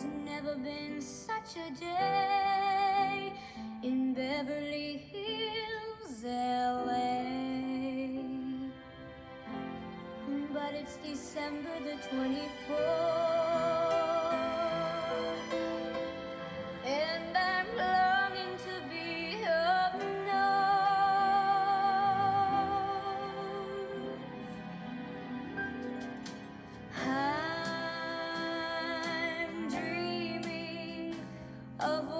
There's never been such a day in Beverly Hills, LA. But it's December the 24th. of